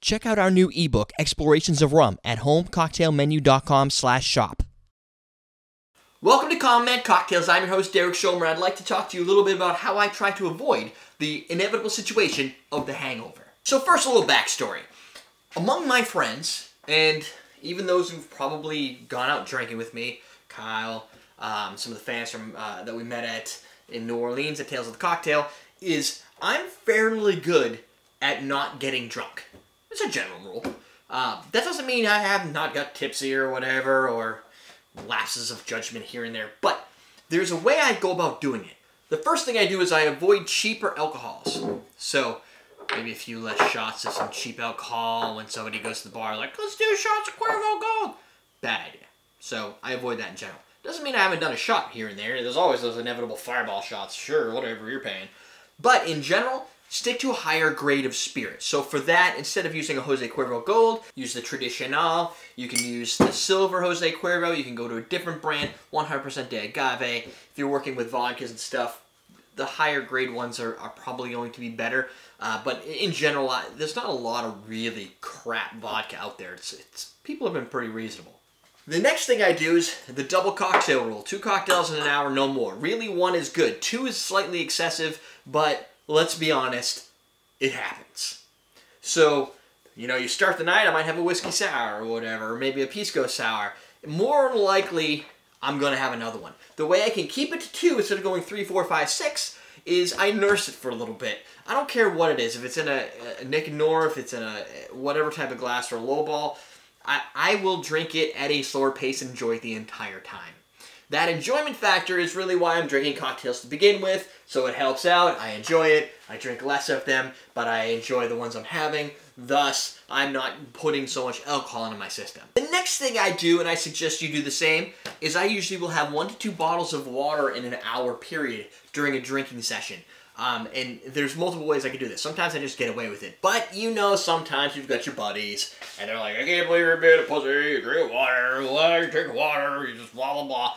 Check out our new ebook, Explorations of Rum, at homecocktailmenu.com slash shop. Welcome to Man Cocktails. I'm your host, Derrick Schommer. I'd like to talk to you a little bit about how I try to avoid the inevitable situation of the hangover. So first, a little backstory. Among my friends, and even those who've probably gone out drinking with me, Kyle, um, some of the fans from uh, that we met at in New Orleans at Tales of the Cocktail, is I'm fairly good at not getting drunk. It's a general rule. Uh, that doesn't mean I have not got tipsy or whatever, or lapses of judgment here and there, but there's a way I go about doing it. The first thing I do is I avoid cheaper alcohols. So maybe a few less shots of some cheap alcohol when somebody goes to the bar, like, let's do shots of Cuervo Gold. Bad idea. So I avoid that in general. Doesn't mean I haven't done a shot here and there. There's always those inevitable fireball shots, sure, whatever you're paying. But in general, stick to a higher grade of spirit. So for that, instead of using a Jose Cuervo Gold, use the Tradicional. You can use the Silver Jose Cuervo. You can go to a different brand, 100% de agave. If you're working with vodkas and stuff, the higher grade ones are, are probably going to be better. Uh, but in general, there's not a lot of really crap vodka out there. It's, it's People have been pretty reasonable. The next thing I do is the double cocktail rule. Two cocktails in an hour, no more. Really, one is good. Two is slightly excessive, but let's be honest, it happens. So, you know, you start the night, I might have a whiskey sour or whatever, or maybe a pisco sour. More likely, I'm going to have another one. The way I can keep it to two instead of going three, four, five, six is I nurse it for a little bit. I don't care what it is. If it's in a, a Nick Nora, if it's in a whatever type of glass or a low ball, I, I will drink it at a slower pace and enjoy it the entire time. That enjoyment factor is really why I'm drinking cocktails to begin with, so it helps out. I enjoy it. I drink less of them, but I enjoy the ones I'm having. Thus, I'm not putting so much alcohol into my system. The next thing I do, and I suggest you do the same, is I usually will have one to two bottles of water in an hour period during a drinking session. Um, and there's multiple ways I can do this. Sometimes I just get away with it. But you know, sometimes you've got your buddies, and they're like, I can't believe you're being a pussy, you drink water, why you drink water, you just blah, blah, blah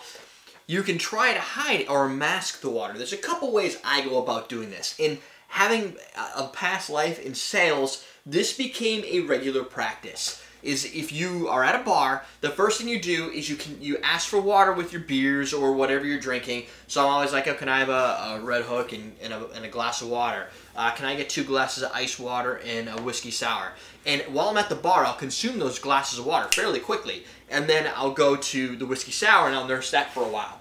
you can try to hide or mask the water. There's a couple ways I go about doing this. In having a past life in sales, this became a regular practice. Is if you are at a bar, the first thing you do is you can you ask for water with your beers or whatever you're drinking. So I'm always like, oh, can I have a, a Red Hook and, and, a, and a glass of water? Uh, can I get two glasses of ice water and a whiskey sour? And while I'm at the bar, I'll consume those glasses of water fairly quickly. And then I'll go to the whiskey sour and I'll nurse that for a while.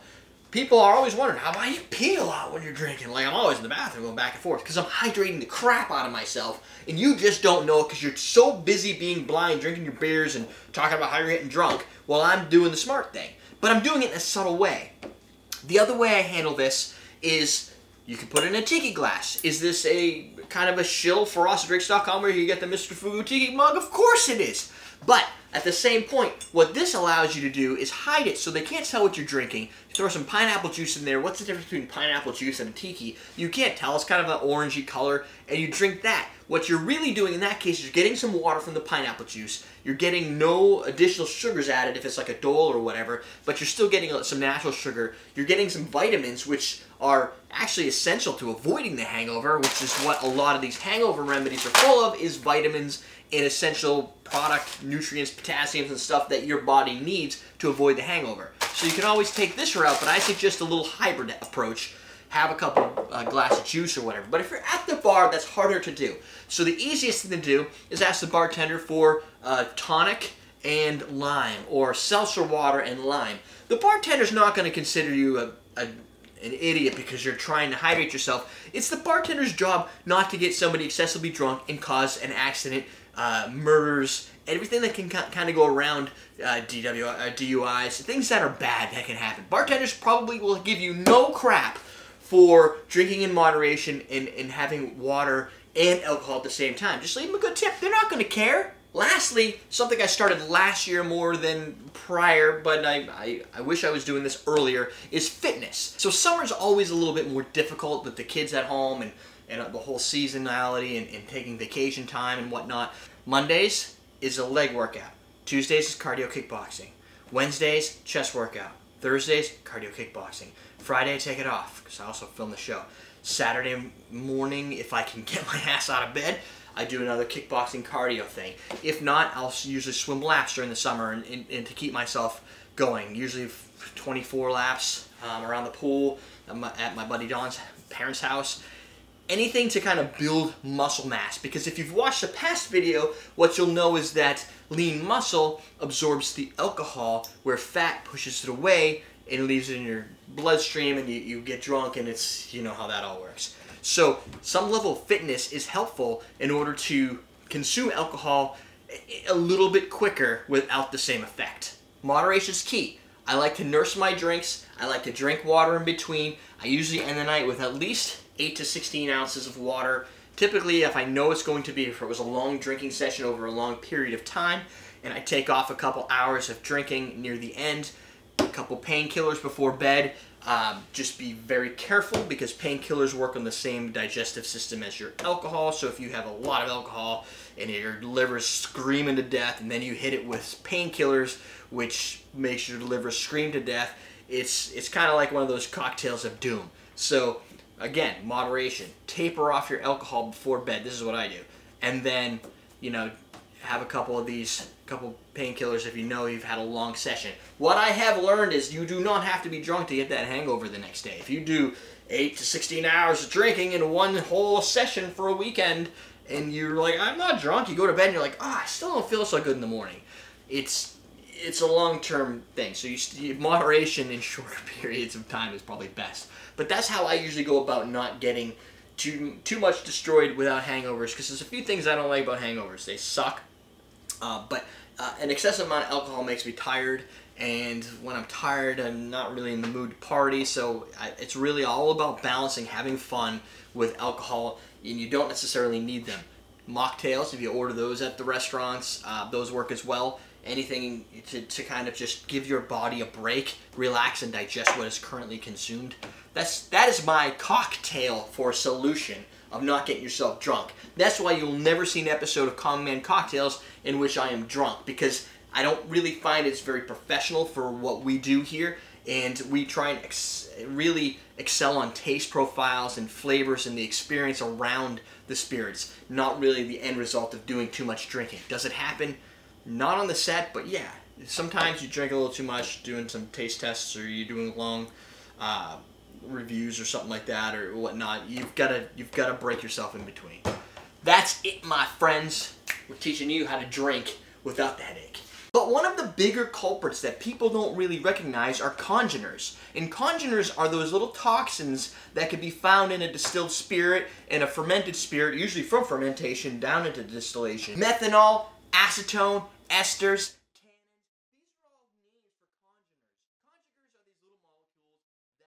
People are always wondering, how why you pee a lot when you're drinking? Like, I'm always in the bathroom going back and forth because I'm hydrating the crap out of myself. And you just don't know because you're so busy being blind, drinking your beers and talking about how you're getting drunk while I'm doing the smart thing. But I'm doing it in a subtle way. The other way I handle this is you can put it in a tiki glass. Is this a kind of a shill for drinks.com where you get the Mr. Fugu tiki mug? Of course it is. But at the same point, what this allows you to do is hide it so they can't tell what you're drinking. You throw some pineapple juice in there. What's the difference between pineapple juice and a tiki? You can't tell. It's kind of an orangey color, and you drink that. What you're really doing in that case is you're getting some water from the pineapple juice. You're getting no additional sugars added if it's like a dole or whatever, but you're still getting uh, some natural sugar. You're getting some vitamins, which are actually essential to avoiding the hangover, which is what a lot of these hangover remedies are full of, is vitamins and essential product nutrients, potassiums, and stuff that your body needs to avoid the hangover. So you can always take this route, but I suggest a little hybrid approach. Have a couple uh, glass of juice or whatever. But if you're at the bar, that's harder to do. So the easiest thing to do is ask the bartender for uh, tonic and lime, or seltzer water and lime. The bartender's not going to consider you a, a an idiot because you're trying to hydrate yourself. It's the bartender's job not to get somebody excessively drunk and cause an accident uh, murders, everything that can kind of go around uh, DW, uh, DUIs, things that are bad that can happen. Bartenders probably will give you no crap for drinking in moderation and, and having water and alcohol at the same time. Just leave them a good tip. They're not going to care. Lastly, something I started last year more than prior, but I, I, I, wish I was doing this earlier, is fitness. So summer's always a little bit more difficult with the kids at home and and the whole seasonality and, and taking vacation time and whatnot. Mondays is a leg workout. Tuesdays is cardio kickboxing. Wednesdays, chest workout. Thursdays, cardio kickboxing. Friday, take it off because I also film the show. Saturday morning, if I can get my ass out of bed, I do another kickboxing cardio thing. If not, I'll usually swim laps during the summer and, and, and to keep myself going. Usually 24 laps um, around the pool at my buddy Don's parents' house. Anything to kind of build muscle mass because if you've watched a past video, what you'll know is that lean muscle absorbs the alcohol where fat pushes it away and leaves it in your bloodstream and you, you get drunk and it's, you know how that all works. So some level of fitness is helpful in order to consume alcohol a little bit quicker without the same effect. Moderation is key. I like to nurse my drinks. I like to drink water in between. I usually end the night with at least 8 to 16 ounces of water. Typically, if I know it's going to be, if it was a long drinking session over a long period of time, and I take off a couple hours of drinking near the end, a couple painkillers before bed, um, just be very careful because painkillers work on the same digestive system as your alcohol. So if you have a lot of alcohol and your liver's screaming to death, and then you hit it with painkillers, which makes your liver scream to death, it's it's kind of like one of those cocktails of doom. So again, moderation. Taper off your alcohol before bed. This is what I do, and then you know have a couple of these couple painkillers if you know you've had a long session. What I have learned is you do not have to be drunk to get that hangover the next day. If you do 8 to 16 hours of drinking in one whole session for a weekend and you're like, I'm not drunk, you go to bed and you're like, oh, I still don't feel so good in the morning. It's it's a long-term thing. So you, moderation in shorter periods of time is probably best. But that's how I usually go about not getting too too much destroyed without hangovers because there's a few things I don't like about hangovers. They suck. Uh, but uh, an excessive amount of alcohol makes me tired, and when I'm tired, I'm not really in the mood to party. So I, it's really all about balancing having fun with alcohol, and you don't necessarily need them. Mocktails, if you order those at the restaurants, uh, those work as well. Anything to, to kind of just give your body a break, relax, and digest what is currently consumed. That's that is my cocktail for a solution of not getting yourself drunk. That's why you'll never see an episode of Common Man Cocktails in which I am drunk because I don't really find it's very professional for what we do here and we try and ex really excel on taste profiles and flavors and the experience around the spirits, not really the end result of doing too much drinking. Does it happen? Not on the set, but yeah. Sometimes you drink a little too much doing some taste tests or you're doing long uh, reviews or something like that or whatnot. You've got to you've got to break yourself in between. That's it, my friends. We're teaching you how to drink without the headache. But one of the bigger culprits that people don't really recognize are congeners. And congeners are those little toxins that can be found in a distilled spirit and a fermented spirit, usually from fermentation down into distillation. Methanol, acetone, esters,